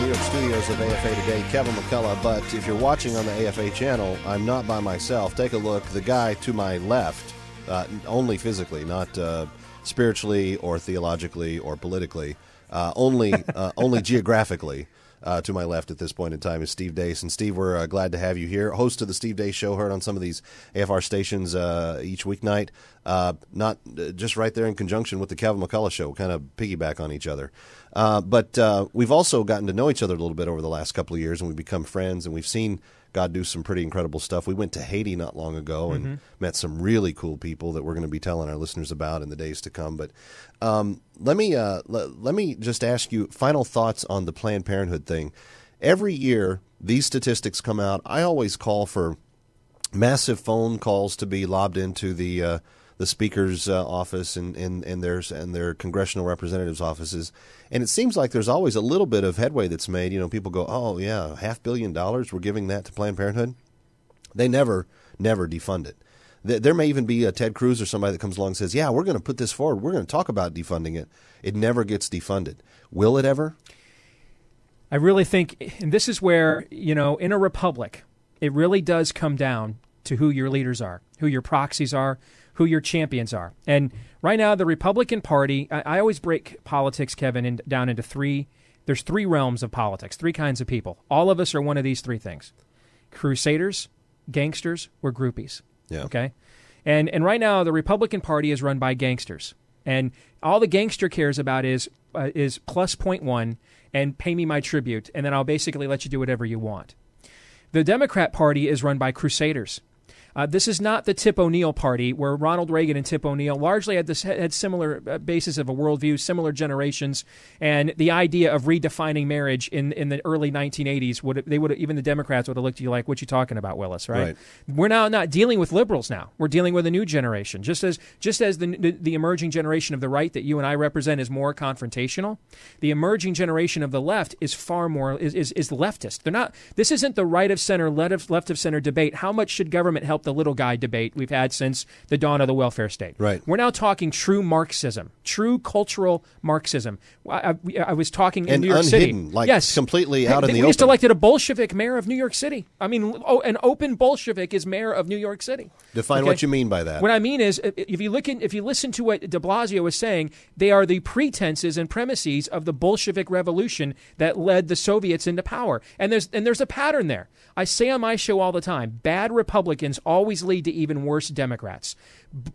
New York studios of AFA today, Kevin McCullough. But if you're watching on the AFA channel, I'm not by myself. Take a look. The guy to my left, uh, only physically, not uh, spiritually or theologically or politically, uh, only uh, only geographically. Uh, to my left at this point in time is Steve Deace. And Steve, we're uh, glad to have you here. Host of the Steve Deace Show, heard on some of these AFR stations each weeknight. Uh, not uh, just right there in conjunction with the Kevin McCullough Show, kind of piggyback on each other. Uh, but we've also gotten to know each other a little bit over the last couple of years, and we've become friends, and we've seen God do some pretty incredible stuff. We went to Haiti not long ago and mm-hmm. met some really cool people that we're going to be telling our listeners about in the days to come. But um, let me uh, let, let me just ask you final thoughts on the Planned Parenthood thing. Every year, these statistics come out. I always call for massive phone calls to be lobbed into the uh, the speaker's uh, office and, and, and, their, and their congressional representatives' offices. And it seems like there's always a little bit of headway that's made. You know, people go, oh, yeah, half billion dollars, we're giving that to Planned Parenthood. They never, never defund it. There may even be a Ted Cruz or somebody that comes along and says, yeah, we're going to put this forward. We're going to talk about defunding it. It never gets defunded. Will it ever? I really think, and this is where, you know, in a republic, it really does come down to who your leaders are, who your proxies are, who your champions are. And right now, the Republican Party, I, I always break politics, Kevin, in, down into three. There's three realms of politics, three kinds of people. All of us are one of these three things crusaders, gangsters, or groupies. Yeah. Okay. And, and right now, the Republican Party is run by gangsters. And all the gangster cares about is, uh, is plus point one and pay me my tribute, and then I'll basically let you do whatever you want. The Democrat Party is run by crusaders. Uh, this is not the Tip O'Neill party, where Ronald Reagan and Tip O'Neill largely had this had similar uh, basis of a worldview, similar generations, and the idea of redefining marriage in, in the early 1980s would they would even the Democrats would have looked at you like, "What you talking about, Willis?" Right? right? We're now not dealing with liberals now. We're dealing with a new generation. Just as just as the, the the emerging generation of the right that you and I represent is more confrontational, the emerging generation of the left is far more is is, is leftist. They're not. This isn't the right of center, left of, left of center debate. How much should government help the little guy debate we've had since the dawn of the welfare state. Right. We're now talking true Marxism, true cultural Marxism. I, I, I was talking in and New York unhidden, City. Like yes. completely out in the we open. just elected a Bolshevik mayor of New York City. I mean, oh, an open Bolshevik is mayor of New York City. Define okay? what you mean by that. What I mean is, if you look in, if you listen to what De Blasio was saying, they are the pretenses and premises of the Bolshevik revolution that led the Soviets into power. And there's and there's a pattern there. I say on my show all the time, bad Republicans always lead to even worse Democrats.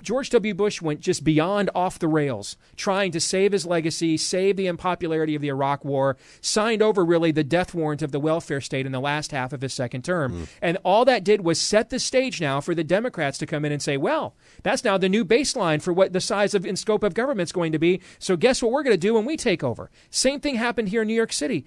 George W. Bush went just beyond off the rails, trying to save his legacy, save the unpopularity of the Iraq War, signed over really the death warrant of the welfare state in the last half of his second term. Mm. And all that did was set the stage now for the Democrats to come in and say, well, that's now the new baseline for what the size of and scope of government is going to be. So guess what we're going to do when we take over? Same thing happened here in New York City.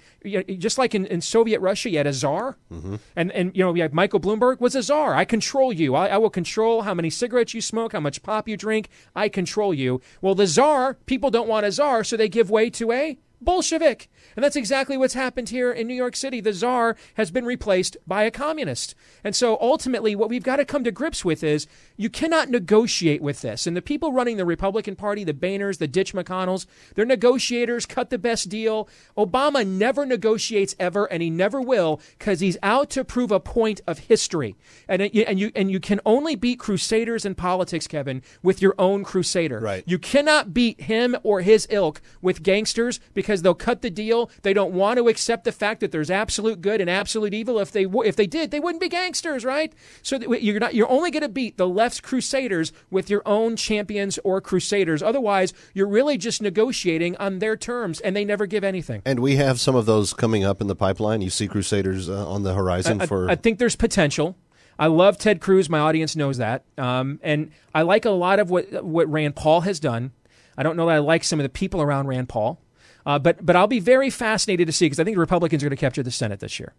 Just like in, in Soviet Russia, you had a czar. Mm-hmm. And, and, you know, we had Michael Bloomberg was a czar. I control you. I, I will control how many cigarettes you smoke, how much pop you drink. I control you. Well, the czar, people don't want a czar, so they give way to a Bolshevik. And that's exactly what's happened here in New York City. The czar has been replaced by a communist. And so ultimately, what we've got to come to grips with is you cannot negotiate with this. And the people running the Republican Party, the Boehners, the Ditch McConnells, they're negotiators, cut the best deal. Obama never negotiates ever, and he never will, because he's out to prove a point of history. And, uh, and, you, and you can only beat crusaders in politics, Kevin, with your own crusader. Right. You cannot beat him or his ilk with gangsters because they'll cut the deal they don't want to accept the fact that there's absolute good and absolute evil. If they if they did, they wouldn't be gangsters, right? So you're not you're only going to beat the left's crusaders with your own champions or crusaders. Otherwise, you're really just negotiating on their terms, and they never give anything. And we have some of those coming up in the pipeline. You see crusaders uh, on the horizon I, for. I, I think there's potential. I love Ted Cruz. My audience knows that, um, and I like a lot of what what Rand Paul has done. I don't know that I like some of the people around Rand Paul. Uh, but but I'll be very fascinated to see because I think the Republicans are going to capture the Senate this year,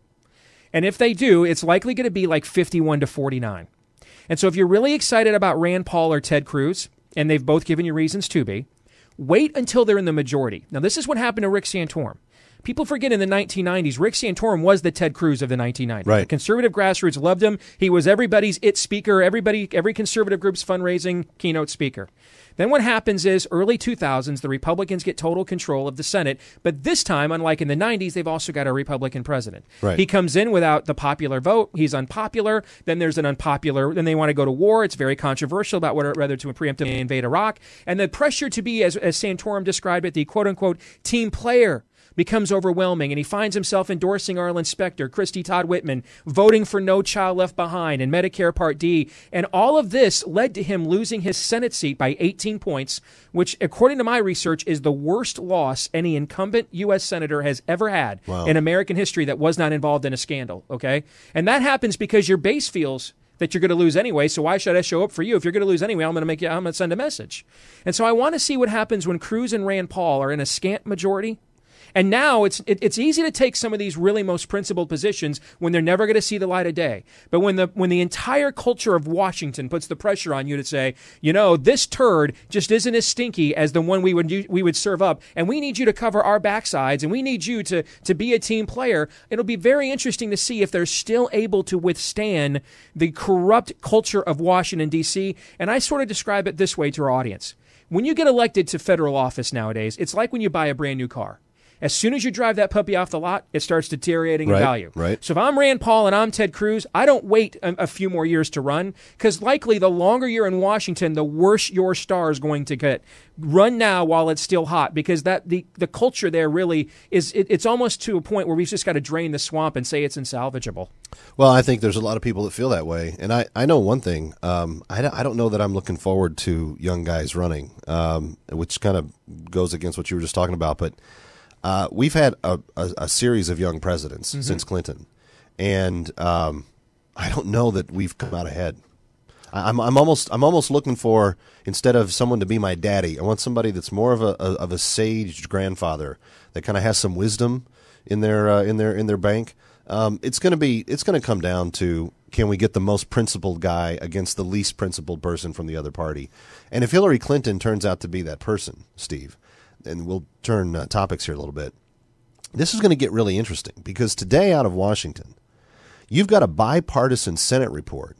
and if they do, it's likely going to be like fifty-one to forty-nine. And so if you're really excited about Rand Paul or Ted Cruz, and they've both given you reasons to be, wait until they're in the majority. Now this is what happened to Rick Santorum. People forget in the 1990s, Rick Santorum was the Ted Cruz of the 1990s. Right. The conservative grassroots loved him. He was everybody's it speaker, everybody, every conservative group's fundraising keynote speaker. Then what happens is early 2000s, the Republicans get total control of the Senate. But this time, unlike in the 90s, they've also got a Republican president. Right. He comes in without the popular vote. He's unpopular. Then there's an unpopular. Then they want to go to war. It's very controversial about whether, to preemptively invade Iraq. And the pressure to be, as, as Santorum described it, the quote unquote team player becomes overwhelming, and he finds himself endorsing Arlen Specter, Christy Todd Whitman, voting for No Child Left Behind and Medicare Part D. And all of this led to him losing his Senate seat by 18 points, which, according to my research, is the worst loss any incumbent U.S. Senator has ever had Wow. in American history that was not involved in a scandal. Okay? And that happens because your base feels that you're going to lose anyway. So why should I show up for you? If you're going to lose anyway, I'm going to make you. I'm going to send a message. And so I want to see what happens when Cruz and Rand Paul are in a scant majority. And now it's it, it's easy to take some of these really most principled positions when they're never going to see the light of day. But when the when the entire culture of Washington puts the pressure on you to say, you know, this turd just isn't as stinky as the one we would we would serve up, and we need you to cover our backsides, and we need you to to be a team player. It'll be very interesting to see if they're still able to withstand the corrupt culture of Washington D.C. And I sort of describe it this way to our audience: when you get elected to federal office nowadays, it's like when you buy a brand new car. As soon as you drive that puppy off the lot, it starts deteriorating Right, in value. right. So if I'm Rand Paul and I'm Ted Cruz, I don't wait a, a few more years to run because likely the longer you're in Washington, the worse your star is going to get. Run now while it's still hot because that the, the culture there really is it, it's almost to a point where we've just got to drain the swamp and say it's insalvageable. Well, I think there's a lot of people that feel that way, and I, I know one thing. Um, I, don't, I don't know that I'm looking forward to young guys running, um, which kind of goes against what you were just talking about. But uh, we've had a, a, a series of young presidents since Clinton, and um, I don't know that we've come out ahead. I- I'm, I'm almost I'm almost looking for instead of someone to be my daddy, I want somebody that's more of a, a of a saged grandfather that kind of has some wisdom in their uh, in their in their bank. Um, it's going to be it's going to come down to can we get the most principled guy against the least principled person from the other party, and if Hillary Clinton turns out to be that person, Steve, and we'll turn uh, topics here a little bit. This is going to get really interesting because today out of Washington, you've got a bipartisan Senate report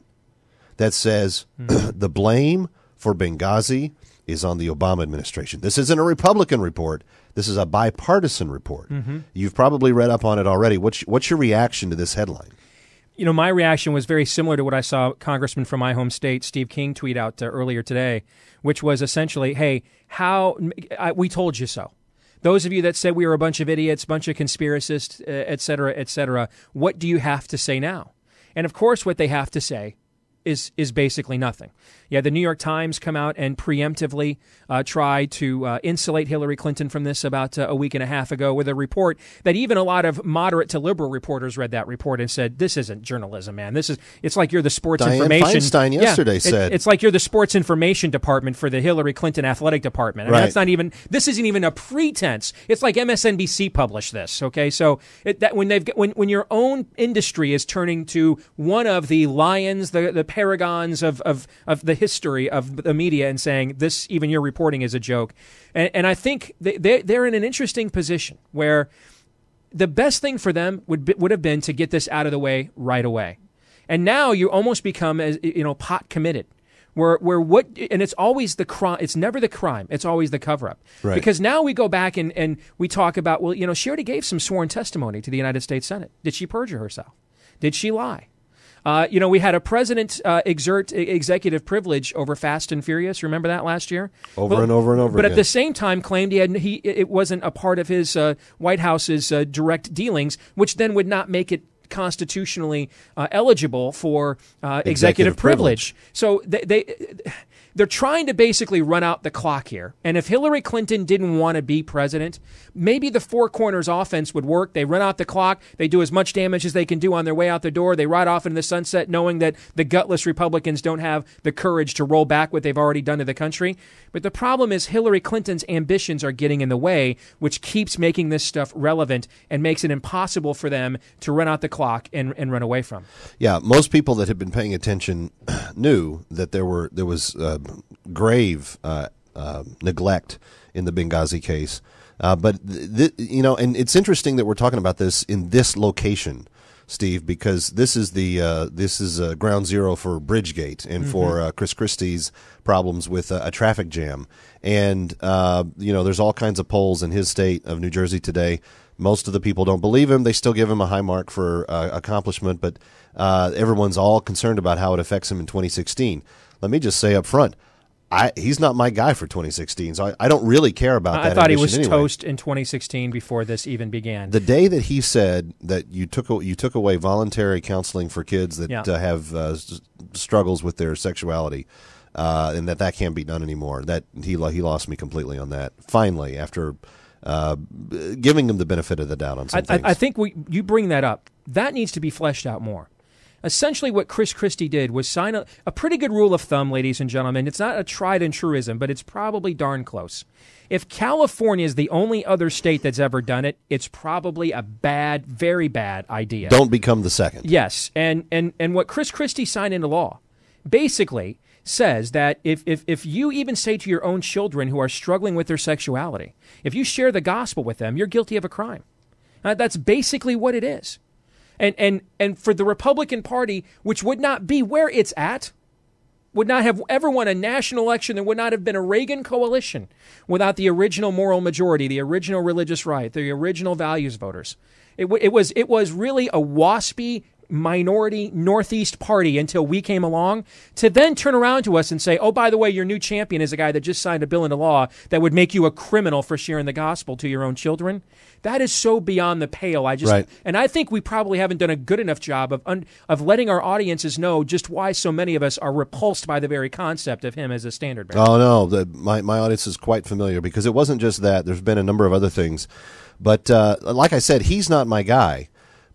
that says the blame for Benghazi is on the Obama administration. This isn't a Republican report. This is a bipartisan report. You've probably read up on it already. What's what's your reaction to this headline? You know, my reaction was very similar to what I saw Congressman from my home state, Steve King, tweet out uh, earlier today, which was essentially, "Hey, how I, we told you so." Those of you that said we were a bunch of idiots, bunch of conspiracists, uh, et cetera, et cetera, what do you have to say now? And of course, what they have to say is is basically nothing. Yeah, the New York Times come out and preemptively uh, try to uh, insulate Hillary Clinton from this about uh, a week and a half ago with a report that even a lot of moderate to liberal reporters read that report and said, "This isn't journalism, man. This is it's like you're the sports Dianne information." Feinstein Yeah, yesterday it- said- it's like you're the sports information department for the Hillary Clinton athletic department. Right. that's not even. This isn't even a pretense. It's like MSNBC published this. Okay, so it, that when they've when when your own industry is turning to one of the lions, the the paragons of of of the history of the media, and saying this, even your reporting is a joke, and, and I think they they they're in an interesting position where the best thing for them would be, would have been to get this out of the way right away. And now you almost become as you know pot committed. Where, where what and it's always the crime it's never the crime it's always the cover up Right. because now we go back and, and we talk about well you know she already gave some sworn testimony to the United States Senate did she perjure herself did she lie uh, you know we had a president uh, exert executive privilege over Fast and Furious. Remember that last year? Over and over and over but at the same time claimed he had he it wasn't a part of his uh, White House's uh, direct dealings, which then would not make it constitutionally uh, eligible for uh, executive, Executive privilege. So they, they they're trying to basically run out the clock here. And if Hillary Clinton didn't want to be president, maybe the four corners offense would work. They run out the clock. They do as much damage as they can do on their way out the door. They ride off into the sunset knowing that the gutless Republicans don't have the courage to roll back what they've already done to the country. But the problem is Hillary Clinton's ambitions are getting in the way, which keeps making this stuff relevant and makes it impossible for them to run out the clock and, and run away from. Yeah, most people that have been paying attention knew that there were there was uh, grave uh, uh, neglect in the Benghazi case. Uh, but th- th- you know, and it's interesting that we're talking about this in this location, Steve, because this is the uh, this is uh, ground zero for Bridgegate and mm-hmm. for uh, Chris Christie's problems with a traffic jam. And uh, you know, there's all kinds of polls in his state of New Jersey today. Most of the people don't believe him. They still give him a high mark for uh, accomplishment, but everyone's all concerned about how it affects him in 2016. Let me just say up front, I, he's not my guy for 2016, so I, I don't really care about I that. I thought he was anyway. toast in 2016 before this even began. The day that he said that you took you took away voluntary counseling for kids that yeah. uh, have uh, struggles with their sexuality, uh, and that that can't be done anymore. That he he lost me completely on that. Finally, after uh, giving him the benefit of the doubt on some I, I think we, you bring that up. That needs to be fleshed out more. Essentially, what Chris Christie did was sign a, a pretty good rule of thumb, ladies and gentlemen. It's not a tried and truism, but it's probably darn close. If California is the only other state that's ever done it, it's probably a bad, very bad idea. Don't become the second. Yes, and and and what Chris Christie signed into law, basically says that if, if, if you even say to your own children who are struggling with their sexuality, if you share the gospel with them, you're guilty of a crime. Uh, that's basically what it is and and and for the Republican Party, which would not be where it's at, would not have ever won a national election. There would not have been a Reagan coalition without the original moral majority, the original religious right, the original values voters. It, it was it was really a waspy minority Northeast party until we came along to then turn around to us and say, oh, by the way, your new champion is a guy that just signed a bill into law that would make you a criminal for sharing the gospel to your own children. That is so beyond the pale. I just, right. and I think we probably haven't done a good enough job of un, of letting our audiences know just why so many of us are repulsed by the very concept of him as a standard bearer. Oh no, the, my my audience is quite familiar because it wasn't just that. There's been a number of other things, but uh, like I said, he's not my guy.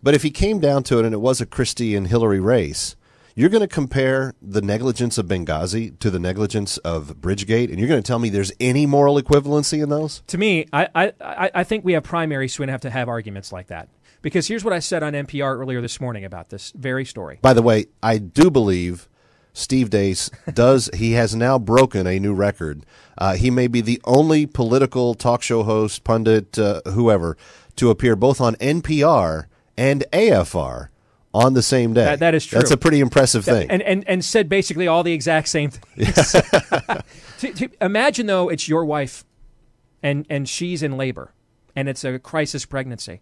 But if he came down to it and it was a Christie and Hillary race, you're going to compare the negligence of Benghazi to the negligence of Bridgegate, and you're going to tell me there's any moral equivalency in those? To me, I, I, I think we have primaries, so we don't have to have arguments like that. Because here's what I said on NPR earlier this morning about this very story. By the way, I do believe Steve Deace does. he has now broken a new record. Uh, he may be the only political talk show host, pundit, uh, whoever, to appear both on NPR and AFR on the same day. That, that is true. That's a pretty impressive thing. And, and, and said basically all the exact same things. to, to, imagine, though, it's your wife and, and she's in labor and it's a crisis pregnancy.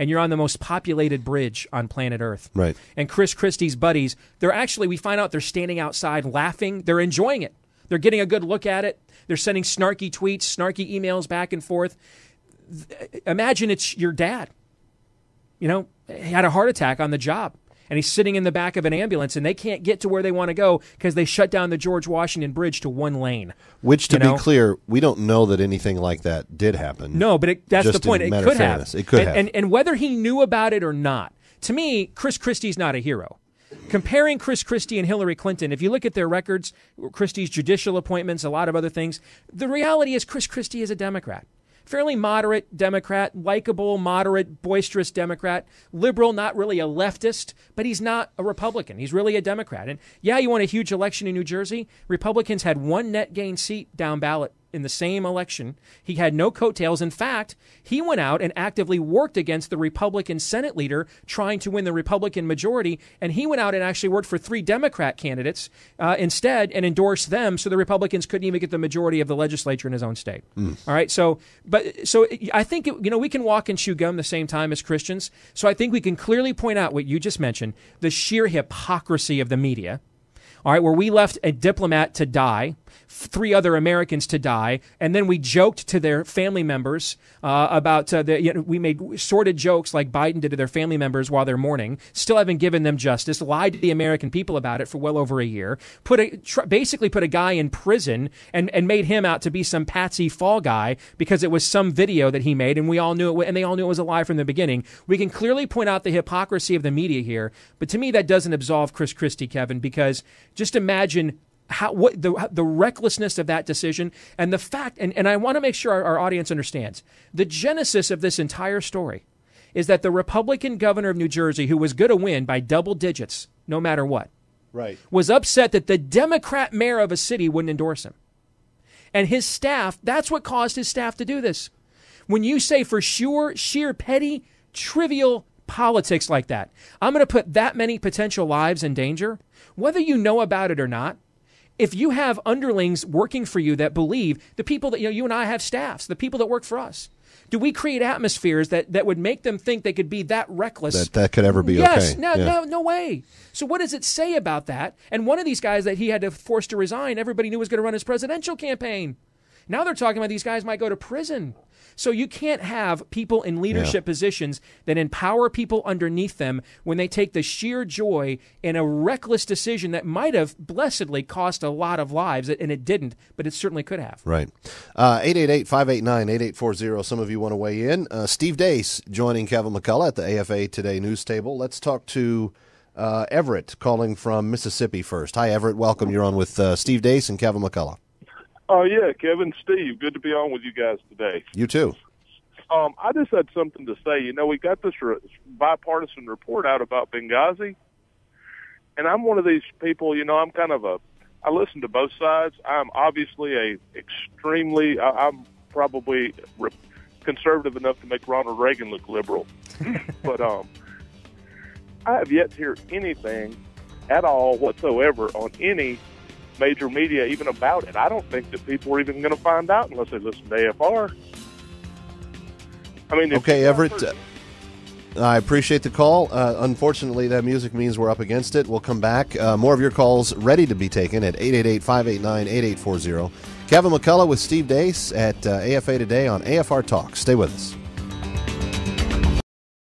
And you're on the most populated bridge on planet Earth. Right. And Chris Christie's buddies, they're actually, we find out they're standing outside laughing. They're enjoying it. They're getting a good look at it. They're sending snarky tweets, snarky emails back and forth. Imagine it's your dad you know, he had a heart attack on the job and he's sitting in the back of an ambulance and they can't get to where they want to go because they shut down the George Washington Bridge to one lane. Which, to you know? be clear, we don't know that anything like that did happen. No, but it, that's Just the point. It could fairness, have. It could and, have. And, and whether he knew about it or not, to me, Chris Christie's not a hero. Comparing Chris Christie and Hillary Clinton, if you look at their records, Christie's judicial appointments, a lot of other things, the reality is Chris Christie is a Democrat fairly moderate Democrat, likable, moderate, boisterous Democrat, liberal, not really a leftist, but he's not a Republican. He's really a Democrat. And yeah, you want a huge election in New Jersey. Republicans had one net gain seat down ballot in the same election. He had no coattails. In fact, he went out and actively worked against the Republican Senate leader trying to win the Republican majority. And he went out and actually worked for three Democrat candidates uh, instead and endorsed them so the Republicans couldn't even get the majority of the legislature in his own state. Mm. All right. So, but, so I think, it, you know, we can walk and chew gum the same time as Christians. So I think we can clearly point out what you just mentioned the sheer hypocrisy of the media. All right, where we left a diplomat to die three other Americans to die. And then we joked to their family members uh, about uh, the, you know, we made sordid jokes like Biden did to their family members while they're mourning. Still haven't given them justice. Lied to the American people about it for well over a year. Put a tr- basically put a guy in prison and and made him out to be some patsy fall guy because it was some video that he made and we all knew it and they all knew it was a lie from the beginning. We can clearly point out the hypocrisy of the media here, but to me that doesn't absolve Chris Christie, Kevin, because just imagine how what the the recklessness of that decision and the fact and, and I want to make sure our, our audience understands the genesis of this entire story is that the Republican governor of New Jersey, who was going to win by double digits no matter what, right, was upset that the Democrat mayor of a city wouldn't endorse him. And his staff, that's what caused his staff to do this. When you say for sure, sheer petty, trivial politics like that, I'm going to put that many potential lives in danger, whether you know about it or not. If you have underlings working for you that believe the people that you know, you and I have staffs, the people that work for us, do we create atmospheres that, that would make them think they could be that reckless? That that could ever be yes, okay. no, Yeah. no, no way. So what does it say about that? And one of these guys that he had to force to resign, everybody knew was going to run his presidential campaign. Now they're talking about these guys might go to prison. So you can't have people in leadership positions that empower people underneath them when they take the sheer joy in a reckless decision that might have blessedly cost a lot of lives, and it didn't, but it certainly could have. Right. Uh, 888-589-8840. Some of you want to weigh in. Uh, Steve Deace joining Kevin McCullough at the AFA Today news table. Let's talk to uh, Everett calling from Mississippi first. Hi, Everett. Welcome. You're on with uh, Steve Deace and Kevin McCullough. Oh yeah, Kevin, Steve, good to be on with you guys today. You too. Um, I just had something to say. You know, we got this re- bipartisan report out about Benghazi, and I'm one of these people. You know, I'm kind of a. I listen to both sides. I'm obviously a extremely. I, I'm probably re- conservative enough to make Ronald Reagan look liberal, but um, I have yet to hear anything at all whatsoever on any major media even about it. I don't think that people are even going to find out unless they listen to AFR. I mean, Okay, Everett. uh, I appreciate the call. Uh, unfortunately, that music means we're up against it. We'll come back. Uh, more of your calls ready to be taken at 888-589-8840. Kevin McCullough with Steve Deace at uh, AFA Today on AFR Talk. Stay with us.